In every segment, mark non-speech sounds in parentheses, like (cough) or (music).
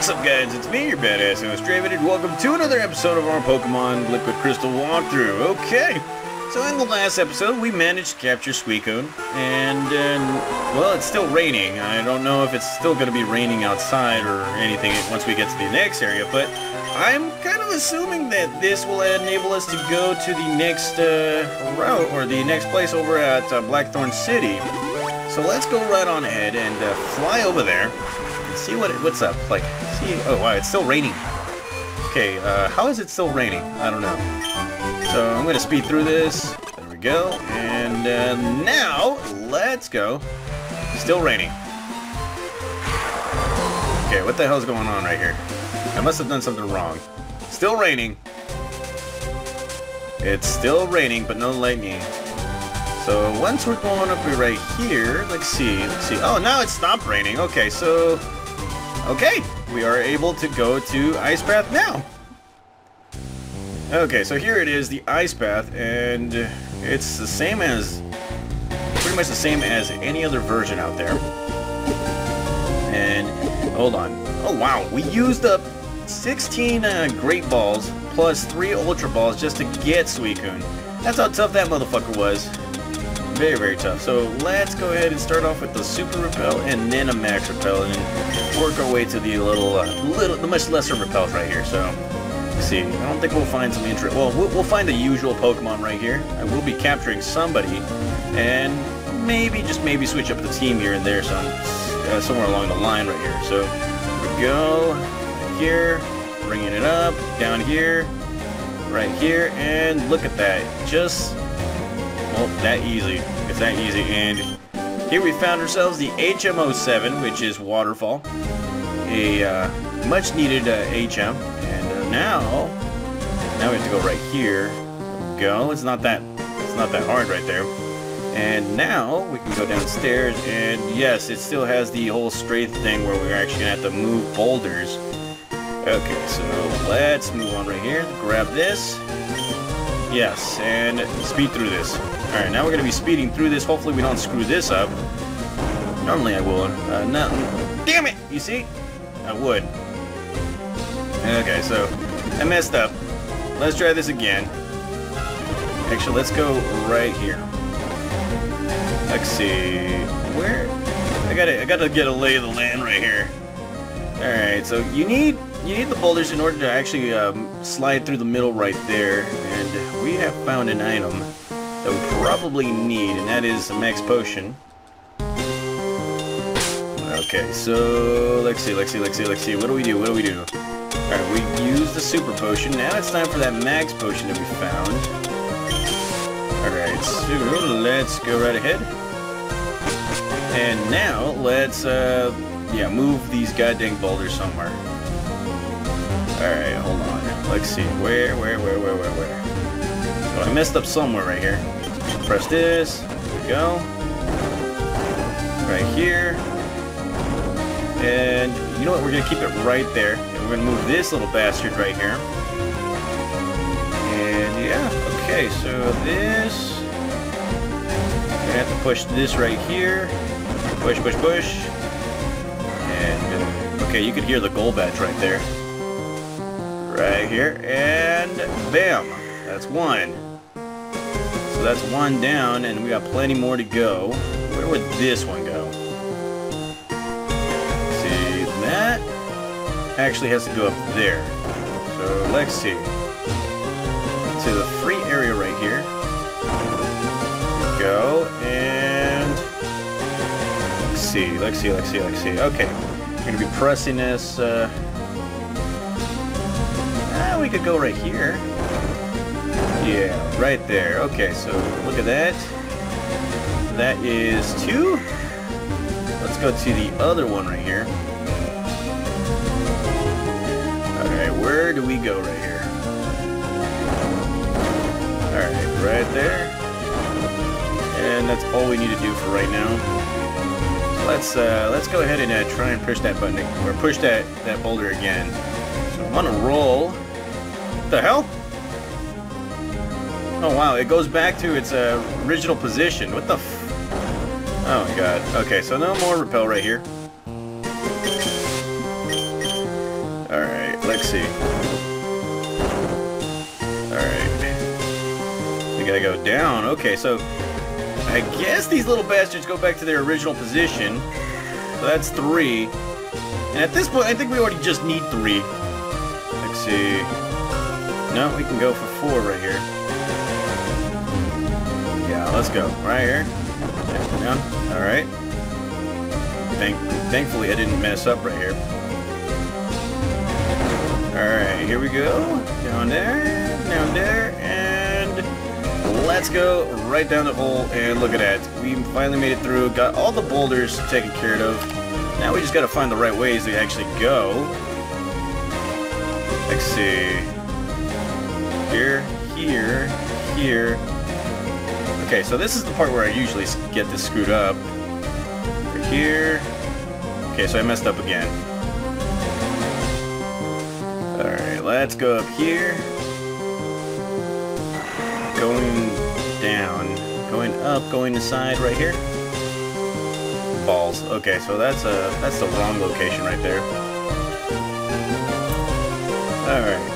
What's up guys, it's me, your badass host Draven, and welcome to another episode of our Pokemon Liquid Crystal walkthrough. Okay, so in the last episode we managed to capture Suicune, and, uh, well, it's still raining. I don't know if it's still going to be raining outside or anything once we get to the next area, but I'm kind of assuming that this will enable us to go to the next uh, route, or the next place over at uh, Blackthorn City. So let's go right on ahead and uh, fly over there and see what it, what's up. Like, see, oh wow, it's still raining. Okay, uh, how is it still raining? I don't know. So I'm gonna speed through this. There we go. And uh, now, let's go. Still raining. Okay, what the hell's going on right here? I must have done something wrong. Still raining. It's still raining, but no lightning. So once we're going up right here, let's see, let's see. Oh, now it stopped raining. Okay, so, okay, we are able to go to Ice Path now. Okay, so here it is, the Ice Path, and it's the same as, pretty much the same as any other version out there. And, hold on. Oh wow, we used up 16 uh, Great Balls plus 3 Ultra Balls just to get Suicune. That's how tough that motherfucker was. Very, very tough. So let's go ahead and start off with the Super Repel and then a Max Repel and work our way to the little, uh, little, the much lesser repels right here. So, see. I don't think we'll find some interest. Well, well, we'll find the usual Pokemon right here. I will be capturing somebody and maybe, just maybe switch up the team here and there some, uh, somewhere along the line right here. So, here we go. Here. Bringing it up. Down here. Right here. And look at that. Just well, that easy. It's that easy. And here we found ourselves the HM07, which is Waterfall. A uh, much needed uh, HM. And uh, now, now we have to go right here. Go. It's not that, it's not that hard right there. And now we can go downstairs and yes, it still has the whole straight thing where we're actually gonna have to move boulders. Okay, so let's move on right here. Grab this. Yes, and speed through this. Alright, now we're going to be speeding through this. Hopefully we don't screw this up. Normally I will. Uh, no. Damn it! You see? I would. Okay, so I messed up. Let's try this again. Actually, let's go right here. Let's see. Where? I gotta, I gotta get a lay of the land right here. Alright, so you need you need the boulders in order to actually um, slide through the middle right there, and we have found an item that we probably need, and that is a max potion. Okay, so let's see, let's see, let's see, let's see. What do we do? What do we do? Alright, we use the super potion. Now it's time for that max potion that we found. Alright, so let's go right ahead. And now let's uh yeah, move these goddamn boulders somewhere. Alright, hold on. Let's see. Where, where, where, where, where, where? So I messed up somewhere right here. Press this. There we go. Right here. And you know what? We're going to keep it right there. And we're going to move this little bastard right here. And yeah, okay, so this... We're going to have to push this right here. Push, push, push. And, uh, okay, you can hear the Golbat right there right here, and bam, that's one. So that's one down, and we got plenty more to go. Where would this one go? See, that actually has to go up there. So let's see. To the free area right here. Go, and let's see, let's see, let's see, let's see. Okay, we're gonna be pressing this. Uh, we could go right here. Yeah, right there. Okay, so look at that. That is two. Let's go to the other one right here. Alright, where do we go right here? Alright, right there. And that's all we need to do for right now. Let's uh, let's go ahead and uh, try and push that button, or push that, that boulder again. So I'm on a roll the hell? Oh wow, it goes back to its uh, original position. What the Oh my god. Okay, so no more repel right here. Alright, let's see. Alright. We gotta go down. Okay, so I guess these little bastards go back to their original position. So that's three. And at this point, I think we already just need three. Let's see. No, we can go for four right here. Yeah, let's go. Right here. Down. Alright. Thank thankfully I didn't mess up right here. Alright, here we go. Down there, down there, and let's go right down the hole and look at that. We finally made it through, got all the boulders taken care of. Now we just gotta find the right ways to actually go. Let's see. Here, here, here. Okay, so this is the part where I usually get this screwed up. Right here. Okay, so I messed up again. Alright, let's go up here. Going down. Going up, going aside right here. Balls. Okay, so that's a that's the wrong location right there. Alright.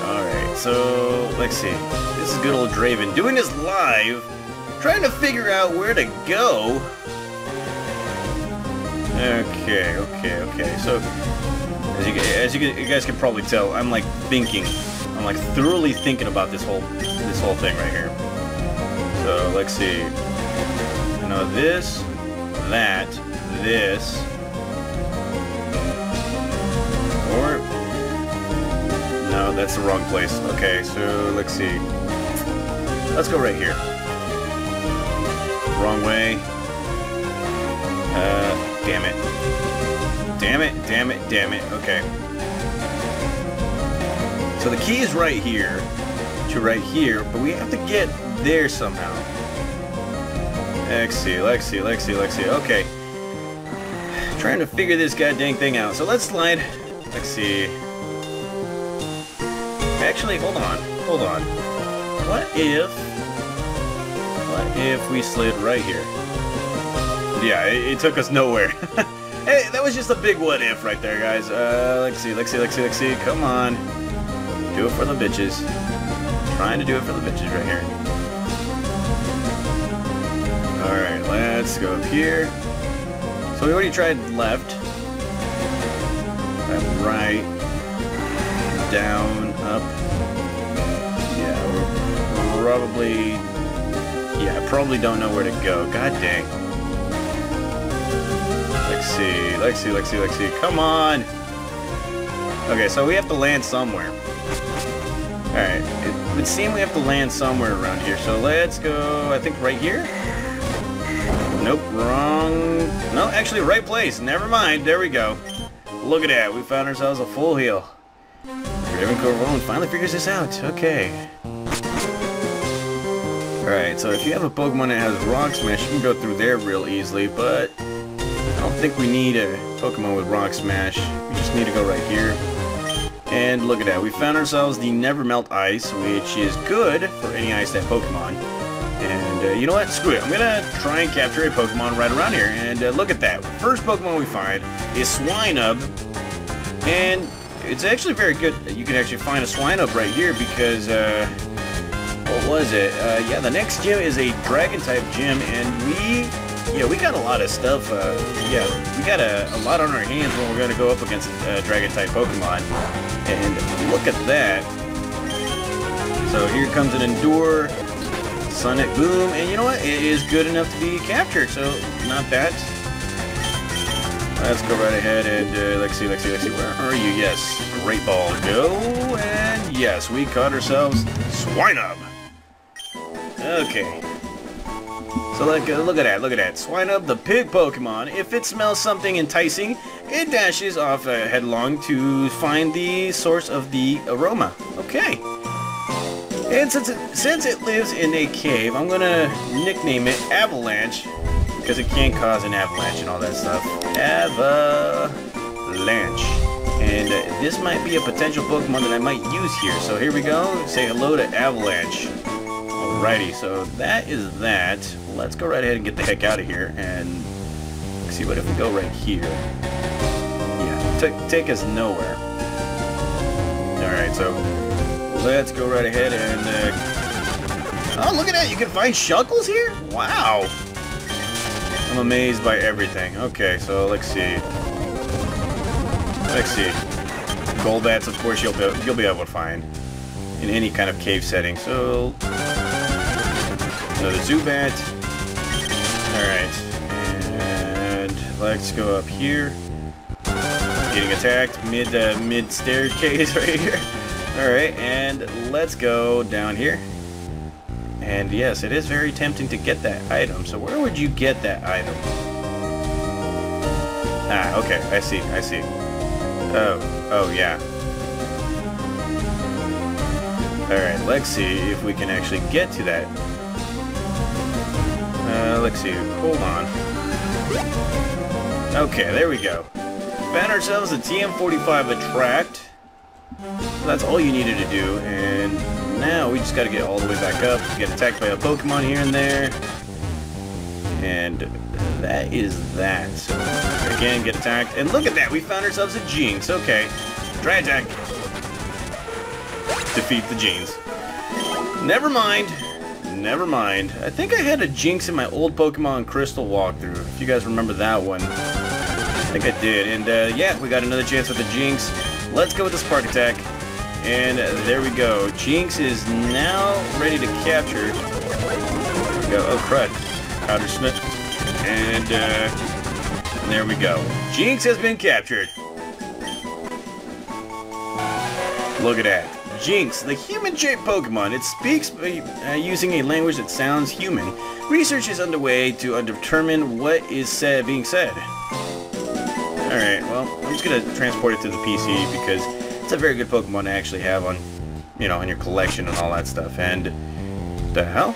So let's see. This is good old Draven. Doing this live, trying to figure out where to go. Okay, okay, okay. So as you, as you, you guys can probably tell, I'm like thinking. I'm like thoroughly thinking about this whole this whole thing right here. So let's see. I know this, that, this, or no, that's the wrong place. Okay, so let's see. Let's go right here. Wrong way. Uh, damn it. Damn it, damn it, damn it. Okay. So the key is right here to right here, but we have to get there somehow. Let's see, let's see. Okay. Trying to figure this goddamn thing out. So let's slide. Let's see. Actually, hold on. Hold on. What if... What if we slid right here? Yeah, it, it took us nowhere. (laughs) hey, that was just a big what if right there, guys. Uh, let's see, let's see, let's see, let's see. Come on. Do it for the bitches. Trying to do it for the bitches right here. Alright, let's go up here. So we already tried left. Then right. Down, up. Yeah, we're probably... Yeah, probably don't know where to go. God dang. Let's see, let's see, let's see, let's see. Come on! Okay, so we have to land somewhere. Alright, it would seem we have to land somewhere around here, so let's go, I think right here? Nope, wrong. No, actually, right place. Never mind, there we go. Look at that, we found ourselves a full heal. Draven Corvone finally figures this out. Okay. Alright, so if you have a Pokemon that has Rock Smash, you can go through there real easily, but I don't think we need a Pokemon with Rock Smash. We just need to go right here. And look at that, we found ourselves the Never Melt Ice, which is good for any Ice type Pokemon. And uh, you know what? Screw it. I'm gonna try and capture a Pokemon right around here. And uh, look at that. First Pokemon we find is Swinub. And it's actually very good that you can actually find a Swinub right here because, uh, what was it? Uh, yeah, the next gym is a Dragon type gym, and we, yeah, we got a lot of stuff. Uh, yeah, we got a, a lot on our hands when we're gonna go up against a Dragon type Pokemon. And look at that. So here comes an Endure, Sonic Boom, and you know what? It is good enough to be captured, so not bad. Let's go right ahead and uh, let's see, let's see, let's see. Where are you? Yes, great ball, go, and yes, we caught ourselves Swinub. Okay. So like, uh, look at that, look at that. Swinub, the pig Pokemon. If it smells something enticing, it dashes off uh, headlong to find the source of the aroma. Okay. And since it, since it lives in a cave, I'm gonna nickname it Avalanche because it can cause an avalanche and all that stuff. Avalanche. And uh, this might be a potential Pokemon that I might use here. So here we go. Say hello to Avalanche. Alrighty, so that is that. Let's go right ahead and get the heck out of here and see what if we go right here. Yeah, take us nowhere. Alright, so let's go right ahead and... Uh... Oh, look at that! You can find Shuckles here? Wow! I'm amazed by everything. Okay, so let's see. Let's see. Golbats, of course, you'll be, you'll be able to find in any kind of cave setting. So, another Zubat. Alright, and let's go up here. Getting attacked mid uh, mid staircase (laughs) right here. Alright, and let's go down here. And yes, it is very tempting to get that item. So where would you get that item? Ah, okay, I see, I see. Oh, oh yeah. Alright, let's see if we can actually get to that. Uh, let's see, hold on. Okay, there we go. Found ourselves a TM45 Attract. That's all you needed to do, and now we just gotta get all the way back up, get attacked by a Pokemon here and there. And that is that. Again, get attacked. And look at that, we found ourselves a Jynx. Okay. Dry attack. Defeat the Jynx. Never mind. Never mind. I think I had a Jynx in my old Pokemon Crystal walkthrough, if you guys remember that one. I think I did. And uh, yeah, we got another chance with the Jynx. Let's go with the Spark Attack. And there we go. Jynx is now ready to capture. Go. Oh, crud. Powder Snow. And uh, there we go. Jynx has been captured. Look at that. Jynx, the human-shaped Pokemon. It speaks uh, using a language that sounds human. Research is underway to determine what is said being said. Alright, well, I'm just gonna transport it to the PC because it's a very good Pokemon to actually have on, you know, in your collection and all that stuff. And, the hell?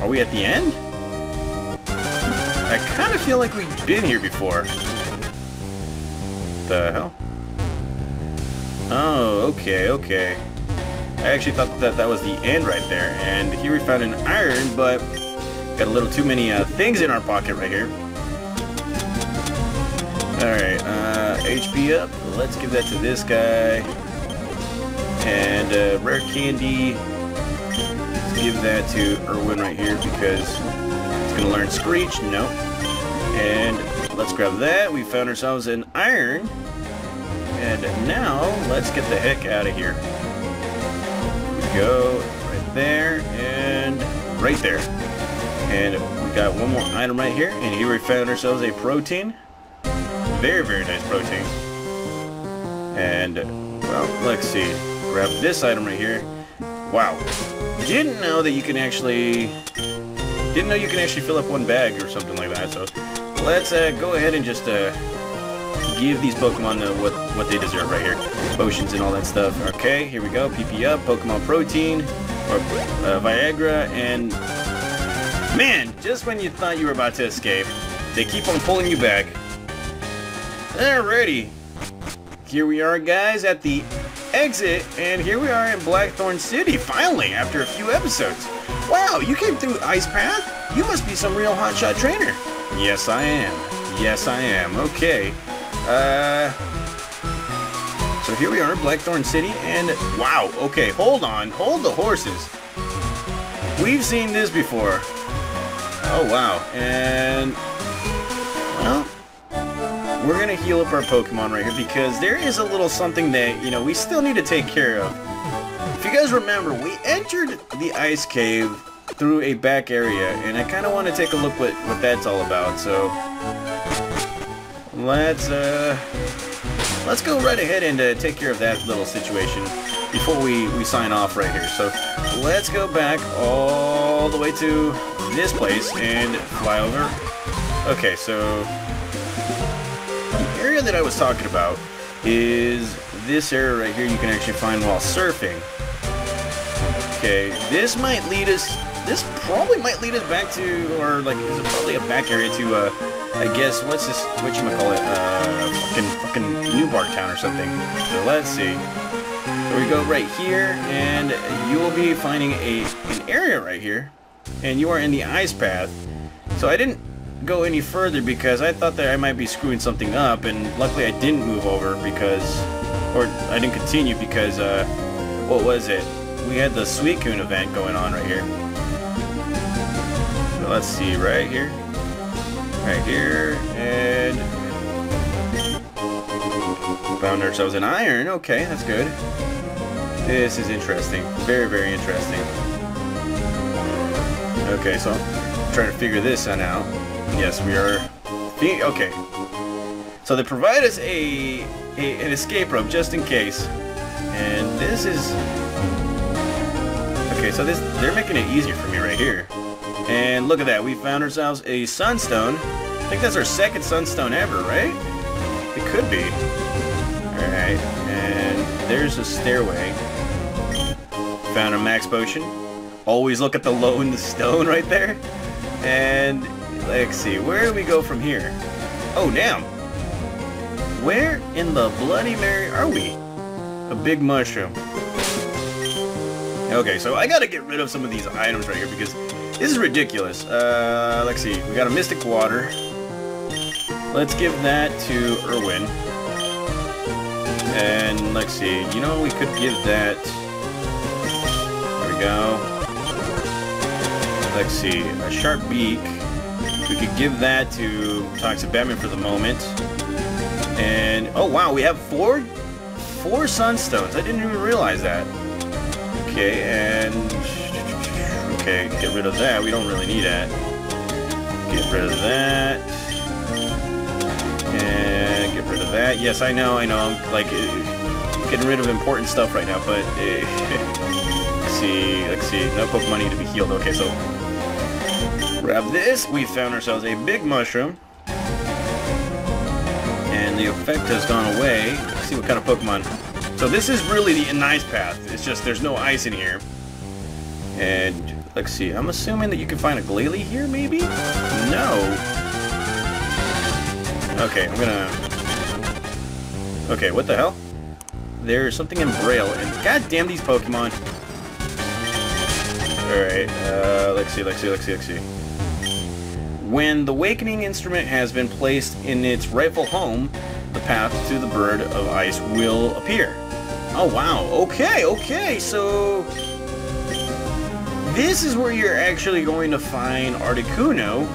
Are we at the end? I kind of feel like we've been here before. The hell? Oh, okay, okay. I actually thought that that was the end right there. And here we found an iron, but got a little too many uh, things in our pocket right here. Alright, uh, HP up. Let's give that to this guy. And uh, rare candy. Let's give that to Erwin right here because it's going to learn Screech. No. And let's grab that. We found ourselves an iron. And now, let's get the heck out of here. Here we go. Right there. And right there. And we got one more item right here. And here we found ourselves a protein. Very, very nice protein. And, well, let's see. Grab this item right here. Wow. Didn't know that you can actually... Didn't know you can actually fill up one bag or something like that, so... Let's uh, go ahead and just uh, give these Pokemon uh, what, what they deserve right here. Potions and all that stuff. Okay, here we go. PP up, Pokemon Protein, or uh, Viagra, and... Man, just when you thought you were about to escape, they keep on pulling you back. Alrighty. Here we are, guys, at the exit, and here we are in Blackthorn City, finally, after a few episodes. Wow, you came through Ice Path? You must be some real hotshot trainer. Yes, I am. Yes, I am. Okay. Uh... So here we are in Blackthorn City, and wow, okay, hold on. Hold the horses. We've seen this before. Oh, wow. And... Well, we're gonna heal up our Pokemon right here because there is a little something that, you know, we still need to take care of. If you guys remember, we entered the ice cave through a back area, and I kind of want to take a look what, what that's all about, so... Let's, uh... Let's go right ahead and uh, take care of that little situation before we, we sign off right here. So, let's go back all the way to this place and fly over. Okay, so area that I was talking about is this area right here you can actually find while surfing. Okay, this might lead us, this probably might lead us back to, or like, is probably a back area to, uh, I guess, what's this, what you might call it, uh, fucking, fucking New Bark Town or something. So let's see. So we go right here, and you will be finding a, an area right here, and you are in the ice path. So I didn't go any further because I thought that I might be screwing something up and luckily I didn't move over because or I didn't continue because, uh, what was it? We had the Suicune event going on right here. So let's see, right here. Right here, and... Found ourselves an iron, okay, that's good. This is interesting. Very, very interesting. Okay, so I'm trying to figure this one out. Yes, we are... Okay. So they provide us a, a an escape rope just in case. And this is... Okay, so this they're making it easier for me right here. And look at that, we found ourselves a sunstone. I think that's our second sunstone ever, right? It could be. Alright, and there's a stairway. Found a max potion. Always look at the low in the stone (laughs) right there. And let's see, where do we go from here? Oh, damn. Where in the Bloody Mary are we? A big mushroom. Okay, so I gotta get rid of some of these items right here because this is ridiculous. Uh, let's see, we got a Mystic Water. Let's give that to Erwin. And let's see, you know, we could give that There we go. Let's see, a sharp beak. We could give that to Toxic Batman for the moment. And, oh wow, we have four, four Sunstones. I didn't even realize that. Okay, and, okay, get rid of that. We don't really need that. Get rid of that. And get rid of that. Yes, I know, I know. I'm, like, getting rid of important stuff right now, but... Uh, (laughs) see, let's see, no Pokemon need to be healed. Okay, so grab this. We found ourselves a big mushroom. And the effect has gone away. Let's see what kind of Pokemon. So this is really the nice path. It's just there's no ice in here. And let's see, I'm assuming that you can find a Glalie here, maybe? No. Okay, I'm gonna... Okay, what the hell? There's something in Braille, and god damn these Pokemon. Alright, uh, let's see, let's see, let's see, let's see. When the Awakening instrument has been placed in its rightful home, the path to the Bird of Ice will appear. Oh, wow. Okay, okay, so... This is where you're actually going to find Articuno.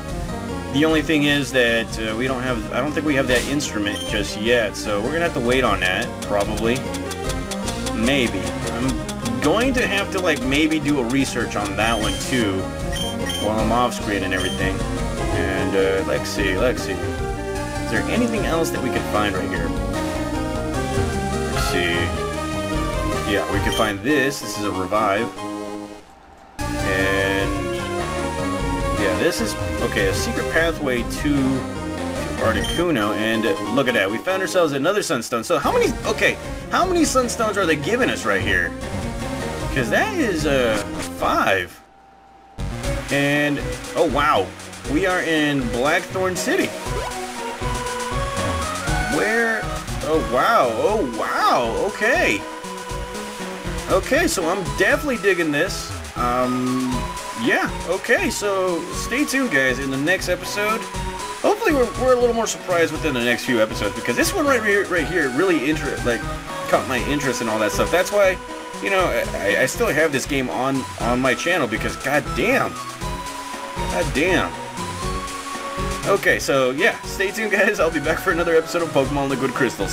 The only thing is that uh, we don't have... I don't think we have that instrument just yet, so we're going to have to wait on that, probably. Maybe. I'm going to have to, like, maybe do a research on that one, too, while I'm off screen and everything. And, uh, let's see, let's see. Is there anything else that we can find right here? Let's see. Yeah, we can find this. This is a revive. And, yeah, this is, okay, a secret pathway to Articuno, and uh, look at that, we found ourselves another Sunstone. So how many, okay, how many Sunstones are they giving us right here? Because that is uh, five. And, oh wow, we are in Blackthorn City. Where, oh wow, oh wow, okay. Okay, so I'm definitely digging this. Um, yeah, okay, so stay tuned guys in the next episode. Hopefully we're, we're a little more surprised within the next few episodes because this one right here, right here really inter like caught my interest and all that stuff. That's why you know, I, I still have this game on, on my channel because god damn. Okay, so yeah, stay tuned guys. I'll be back for another episode of Pokemon Liquid Crystal.